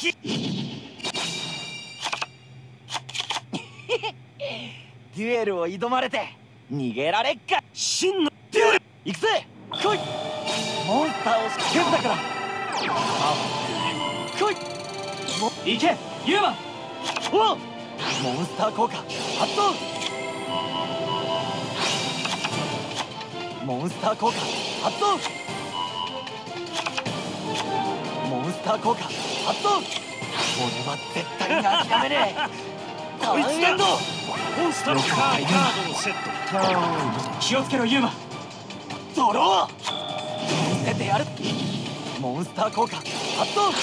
敵デュエルを挑まれて逃げられっか。真のデュエル。行くぜ。来い。モンスターを仕掛けだから。来い。行け。ユーマ。おモンスター効果。発動。モンスター効果。発動。モンスター効果。発動俺は絶対に諦めねえこいつだターンエンドモンスターのカードをセット気をつけろユーマドロー見せてやるモンスター効果発動カ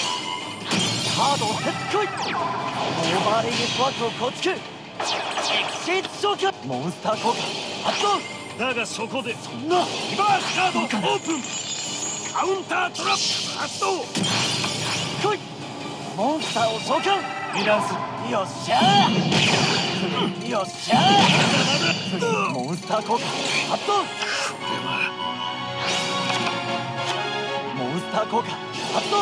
ードをセット。来いオーバーレイネット。ワークを構築エクシーズ消去モンスター効果発動だがそこでそんなリバースカードオープンカウンタート。ラップ発動来いモンスターを召喚離脱するよっしゃーよっしゃーモンスター効果発動モンスター効果発動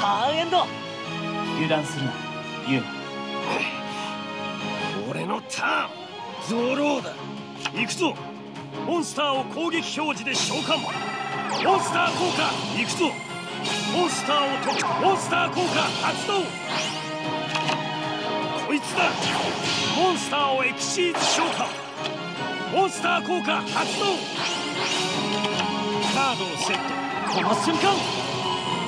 ターンエンド油断するなユーマ俺のターンゾローだ行くぞモンスターを攻撃表示で召喚モンスター効果行くぞ。モンスターを特モンスター効果発動こいつだモンスターをエキシーズ召喚モンスター効果発動。カードをセット。この瞬間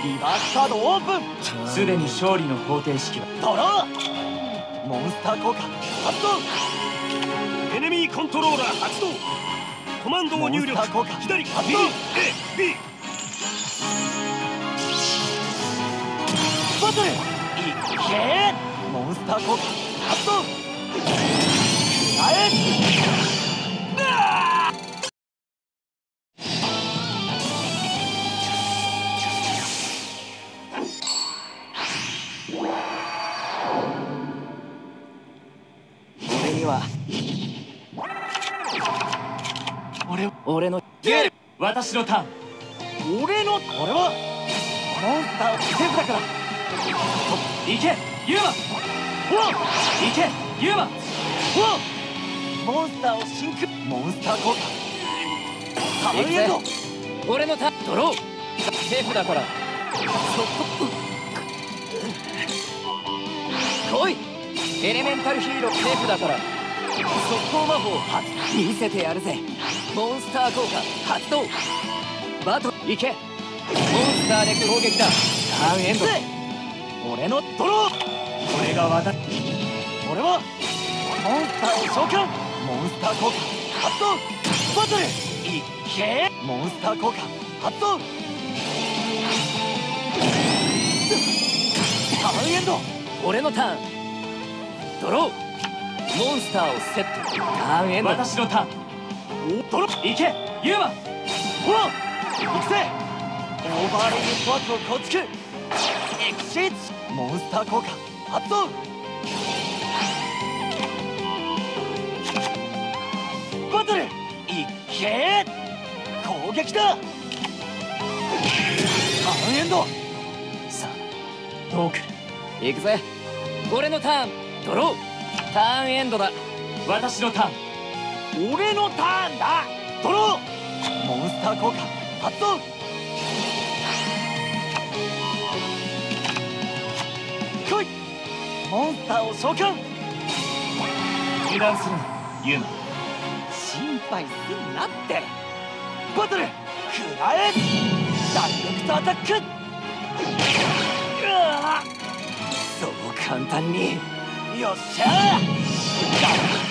リバースカードオープン。すでに勝利の方程式はドロー。モンスター効果発動。エネミーコントローラー発動。コマンドを入力モンスター効果。左 B A B バトルいけモンスター効果発動あえ俺には俺の私のターン俺の俺はモンスターをセーフだから。行けユーマお行けユーマおモンスターをシンクモンスター効果ターンエンド俺のタドローセーフだから来いエレメンタルヒーローセーフだから速攻魔法発見せてやるぜモンスター効果発動バトル行け。モンスターで攻撃だ。ターンエンド。俺のドローこれが私俺はモンスターを召喚モンスター効果発動バトルいっけーモンスター効果発動ターンエンド。俺のターン。ドロー。モンスターをセット。ターンエンド。私のターンおドロー。行け。ユーマほら。行くぜ。オーバーレイネットワークを構築。エクシーズモンスター効果発動!バトル!いっけー攻撃だターンエンドさあどうく行くぜ俺のターンドローターンエンドだ私のターン俺のターンだドローモンスター効果発動モンスターを召喚油断するなユーマ。心配すんなって。バトル食らえ。ダイレクトアタック。うわそう簡単に。よっしゃー。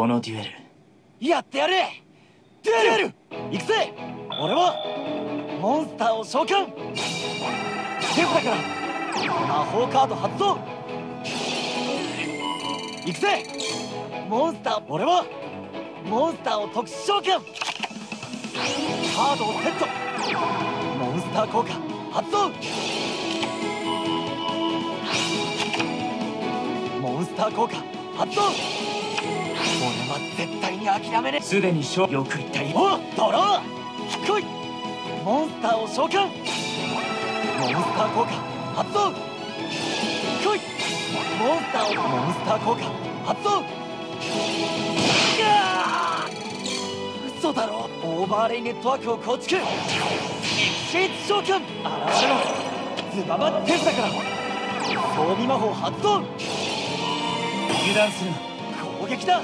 このデュエル。やってやるデュエル。行くぜ。俺はモンスターを召喚。セーフだから。魔法カード発動。行くぜ。モンスター。俺はモンスターを特殊召喚。カードをセット。モンスター効果発動。モンスター効果発動。絶対に諦めねすでに勝よく言ったよおドロー来い！モンスターを召喚モンスター効果発動！来い！モンスターを！モンスター効果発動！嘘だろ！オーバーレイネットワークを構築！エクシーツ召喚現れろズババテスだから！装備魔法発動！油断するな。攻撃だ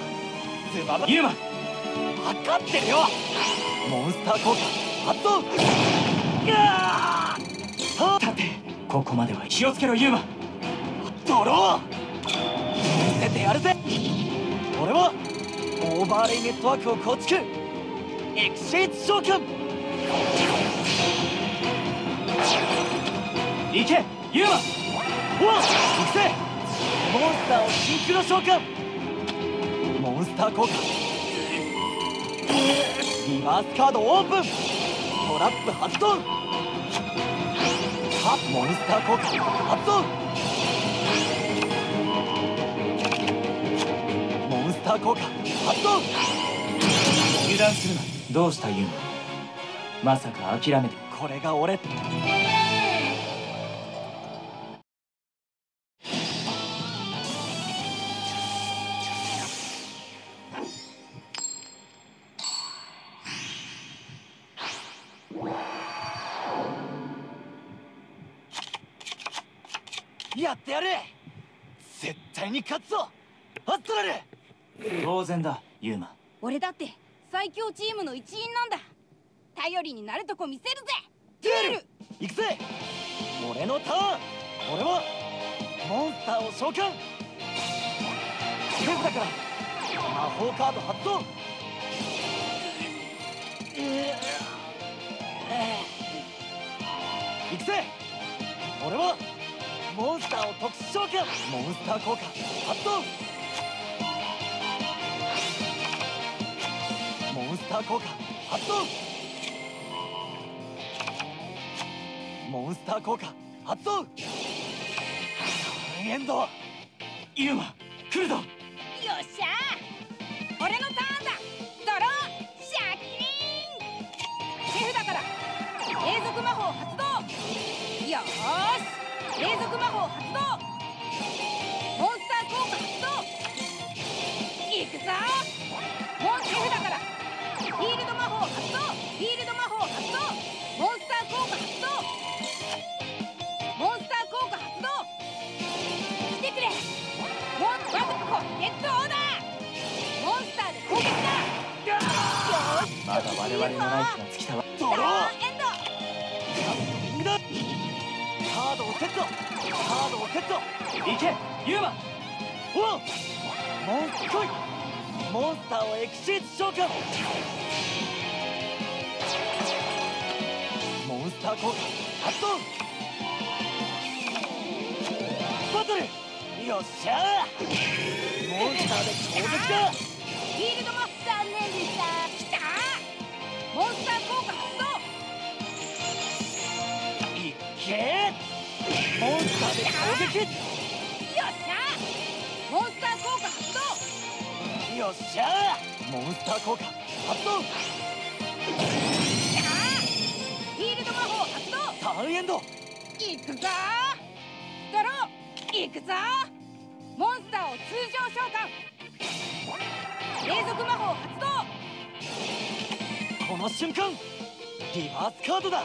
ズババユーマ分かってるよモンスター効果発動いやーは立てここまでは気をつけろユーマドロー見せてやるぜ俺はオーバーレイネットワークを構築エクシーツ召喚行けユーマお行くぜモンスターをシンクロ召喚ター効果リバースカードオープントラップ発動はモンスター効果発動モンスター効果発動油断するな。どうしたユーマまさか諦めて。これが俺。やってやる。絶対に勝つぞ。アストラル。当然だユーマ。俺だって最強チームの一員なんだ。頼りになるとこ見せるぜ。デュエル行くぜ。俺のターン。俺はモンスターを召喚。手札か。ら魔法カード発動。行くぜ。俺はモンスターを特殊召喚。モンスター効果発動。モンスター効果発動。モンスター効果発動。エンドユーマ来るぞ。よっしゃ。俺のターンだ。ドローシャキーン。手札から永続魔法発動。よし。永続魔法発動モンスター効果発動いくぞモン手札からフィールド魔法発動フィールド魔法発動モンスター効果発動モンスター効果発動来てくれモンバトコゲットオーダーモンスターで攻撃だよーしまだ我々のライフが尽きたわ。ドローエンドセットカードをセット行け。ユーマ。おう。モンス来いモンスターをエクシーツ召喚モンスター効果発動バトル。よっしゃモンスターで攻撃だ。フィールドマモンスターで攻撃よっしゃモンスター効果発動よっしゃモンスター効果発動フィールド魔法発動ターンエンド。いくぞ。ドロー。いくぞ。モンスターを通常召喚。永続魔法発動。この瞬間リバースカードだ。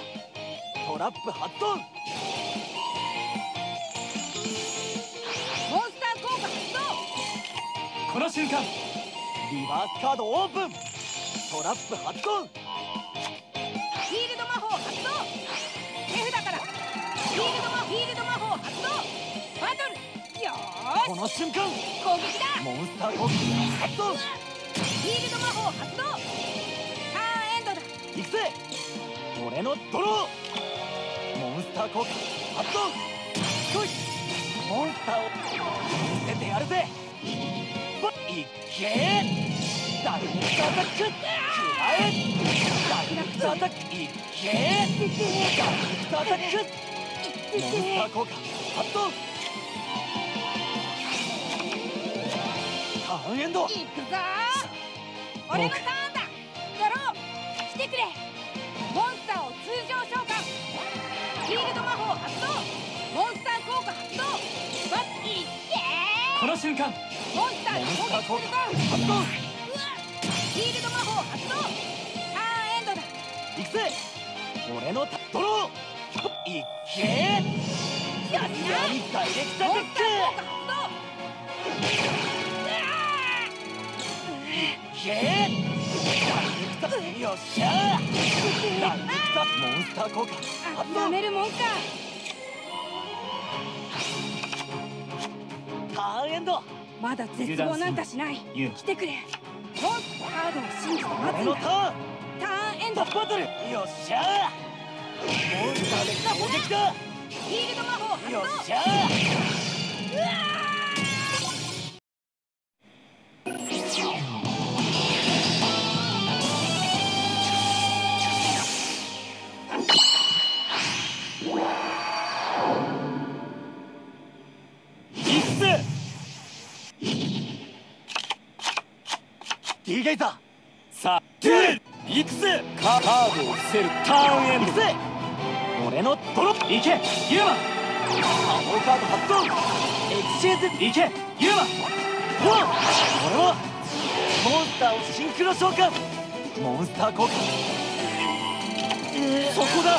トラップ発動。この瞬間リバースカードオープン。トラップ発動。フィールド魔法発動。手札から。フィールド魔フィールド魔法発動。バトル。よこーしの瞬間攻撃だ。モンスター攻撃発動。フィールド魔法発動。ターンエンドだ。行くぜ。俺のドロー。モンスター効果発動。来い。モンスターを見せてやるぜ。ばいっけダイレクトアタック食らえダイレクトアタックいけダイレクトアタックモンスター効果発動ターンエンド行くぞ俺のターンだドロー来てくれモンスターを通常召喚フィールド魔法発動モンスター効果発動バッいけ。この瞬間。モンスター攻撃するぞ。果発動フィールド魔法発動。ターンエンドだ。行くぜ。俺のタドローいけよっしゃ闇ダイレクト。アタけよっしゃダイレクト。モンスター効果。発動。あやめるもんかまだ絶望なんかしない。来てくれ。モンスターカードを信じて待つ俺んだ。のターンターンエンドバトル。よっしゃモンスターで攻撃だ。フィールド魔法発動。よっしゃうわ D ゲイザーさあ行くぜカカードを伏せるターンエンド？俺のドロップ。行け！ユーマ魔法カード発動。エクシーズ行け！ユーマワン俺はモンスターをシンクロ召喚。モンスター効果そこだ。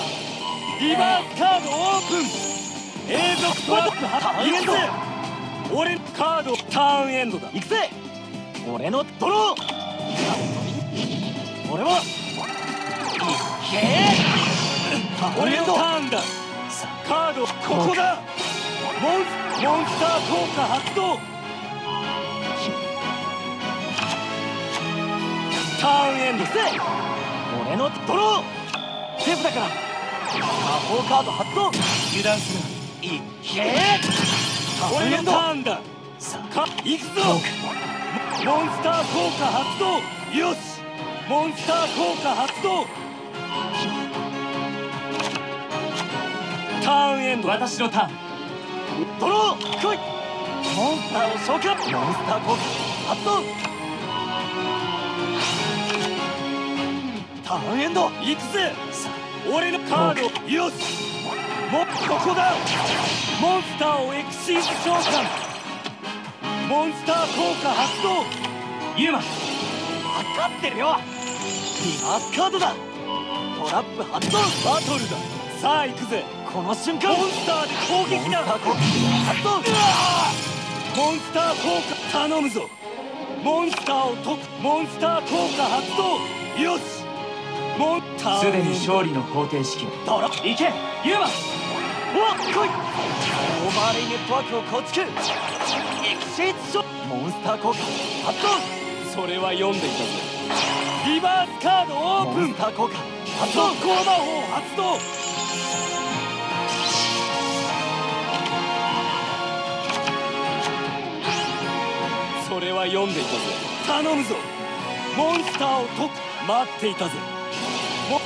リバースカードオープン。永続トラップターンエンド俺カードターンエンドだ。行くぜ！俺のドロー俺は。いけターン俺のターンだ。カード。ここだ。モンスモンスター効果発動。ターンエンド行くぜ俺のドロー。セーフだから。魔法カード発動。油断するいけター。ン俺のターンだ。か行くぞ。モンスター効果発動。よし。モンスター効果発動ターンエンド私のターンドロー来いモンスターを召喚モンスター効果発動ターンエンド行くぜ俺のカードよしもうここだモンスターをエクシーズ召喚モンスター効果発動ユーマ分かってるよリバースカードだ。トラップ発動バトルだ。さあ行くぜ。この瞬間モンスターで攻モン撃だスター効果発動。モンスター効果頼むぞ。モンスターを解く。モンスター効果発動。よし。モンターすでに勝利の方程式。ドロ行け。ユーマおっ来い。オーバーレイネットワークを構築。エクシーズショモンスター効果発動。それは読んでいたぞ。リバースカードオープンンスター効果発動速攻魔法発動。それは読んでいたぜ。頼むぞ。モンスターを解く。待っていたぜ。モ